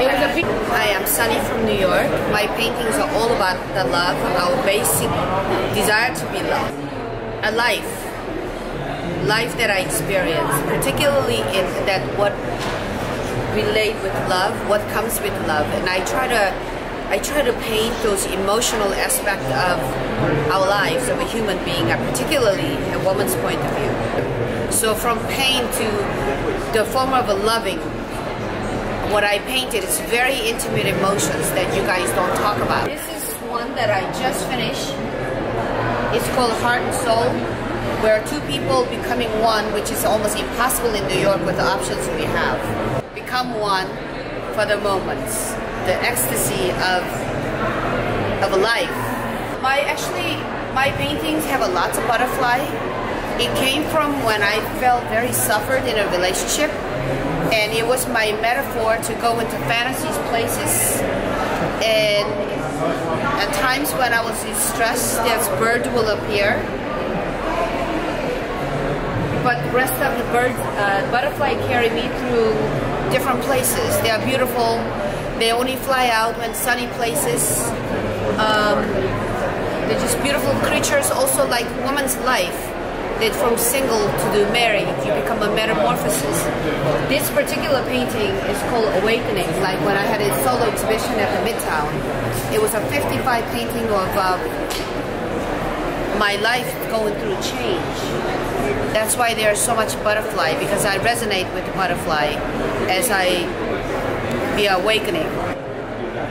Hi, I'm SunHe from New York. My paintings are all about the love, our basic desire to be loved. A life, life that I experience, particularly in that what relate with love, what comes with love, and I try to I try to paint those emotional aspects of our lives of a human being, particularly a woman's point of view. So from pain to the form of a loving, what I painted is very intimate emotions that you guys don't talk about. This is one that I just finished. It's called Heart and Soul, where two people becoming one, which is almost impossible in New York with the options we have. Become one for the moments the ecstasy of of a life. My actually my paintings have a lot of butterfly. It came from when I felt very suffered in a relationship and it was my metaphor to go into fantasies places and at times when I was in stress this bird will appear but the rest of the bird uh, butterfly carry me through different places they are beautiful they only fly out when sunny places. Um, they're just beautiful creatures, also like woman's life. That from single to the married, you become a metamorphosis. This particular painting is called Awakening. Like when I had a solo exhibition at the Midtown, it was a 55 painting of uh, my life going through change. That's why there's so much butterfly because I resonate with the butterfly as I be awakening.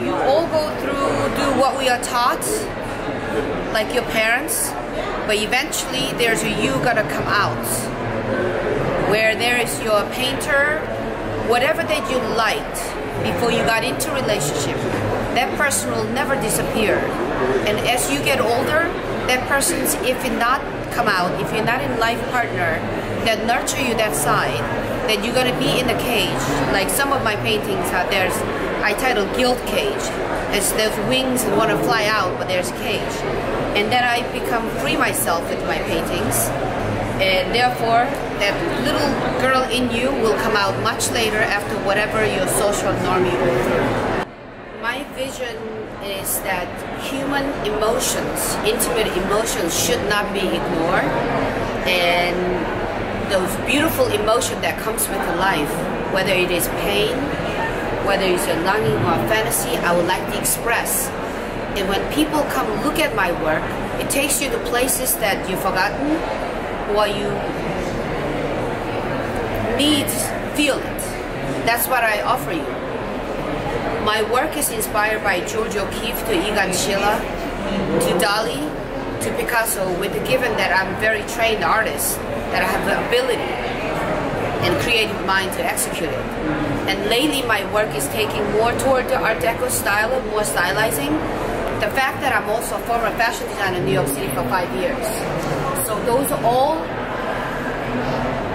You all go through, do what we are taught, like your parents, but eventually there's a you gonna come out, where there is your painter, whatever that you liked before you got into relationship, that person will never disappear. And as you get older, that person's, if it not come out, if you're not in life partner that nurture you that side, that you're gonna be in the cage. Like some of my paintings, uh, there's I titled guilt cage. It's those wings that want to fly out, but there's a cage. And then I become free myself with my paintings. And therefore, that little girl in you will come out much later after whatever your social norm you go through. My vision is that human emotions, intimate emotions, should not be ignored. And those beautiful emotion that comes with life, whether it is pain, whether it's a longing or a fantasy, I would like to express. And when people come look at my work, it takes you to places that you've forgotten or you need feel it. That's what I offer you. My work is inspired by George O'Keeffe to Egon Schiele, to Dali, to Picasso, with the given that I'm a very trained artist that I have the ability and creative mind to execute it. And lately my work is taking more toward the Art Deco style and more stylizing. The fact that I'm also a former fashion designer in New York City for five years. So those all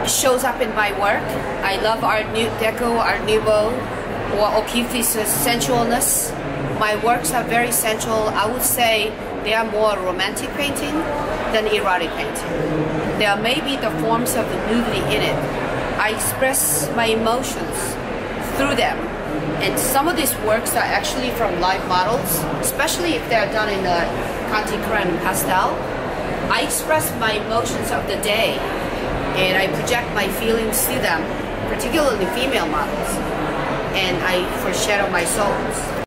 shows up in my work. I love Art Deco, Art Nouveau, or O'Keeffe's sensualness. My works are very sensual. I would say they are more romantic painting than erotic painting. There may be the forms of the nudity in it. I express my emotions through them. And some of these works are actually from live models, especially if they're done in a Conte Creme pastel. I express my emotions of the day and I project my feelings to them, particularly female models. And I foreshadow my souls.